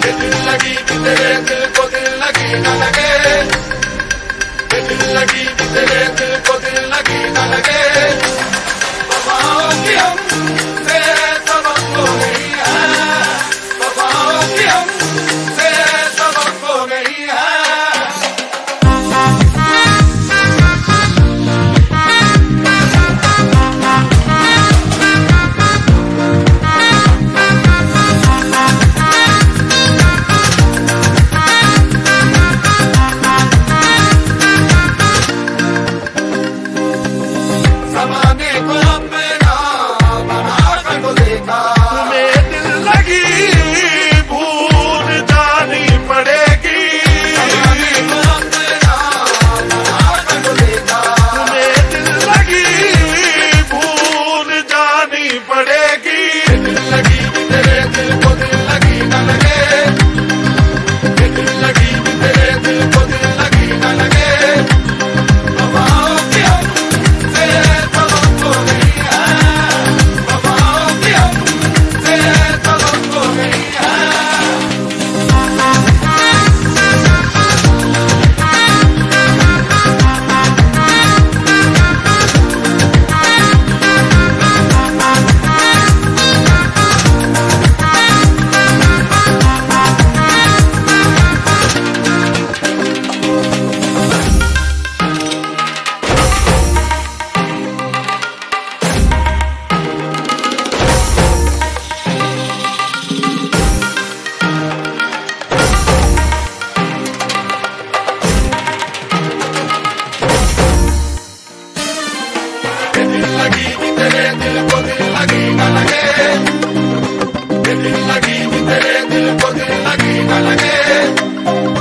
Quedilagi, quedele, quedilagi, nada que. Quedilagi. Thank you.